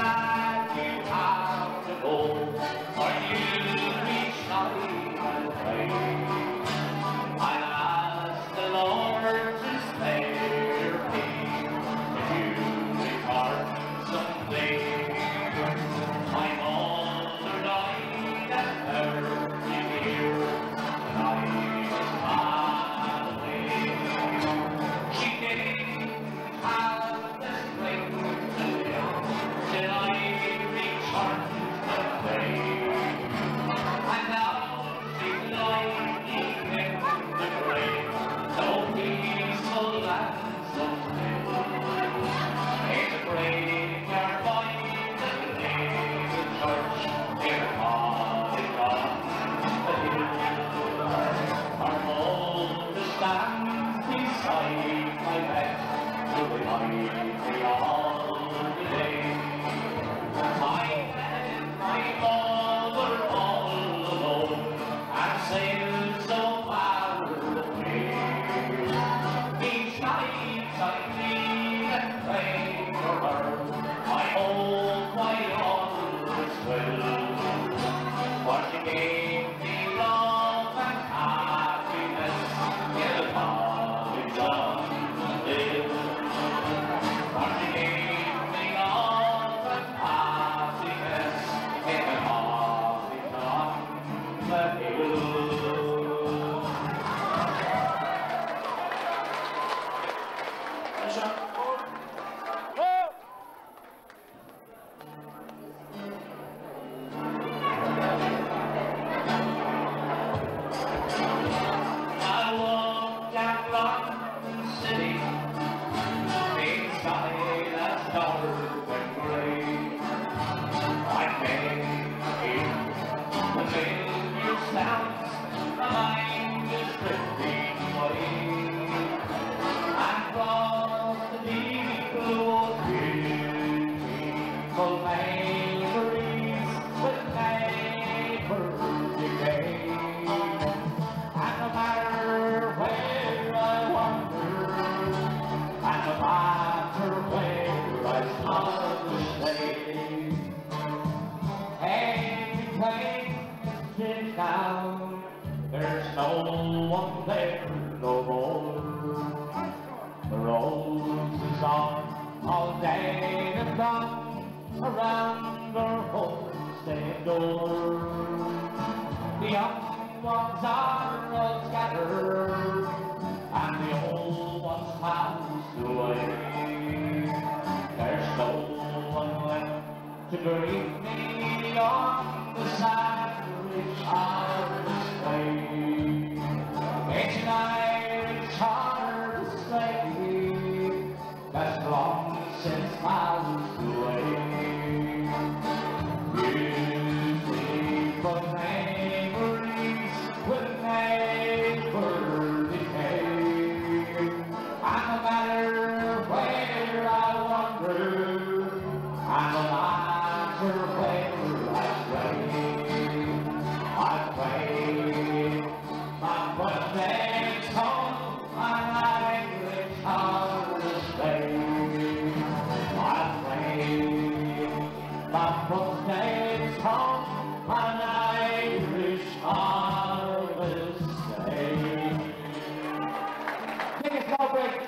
that you have to go, or you'll be shy and afraid. and play your heart. town. There's no one there no more. The roses are all day and gone around our homestead door. The young ones are all scattered, and the old ones passed away. There's no one left to greet me on the side are days home when Irish wish I will stay. Take break.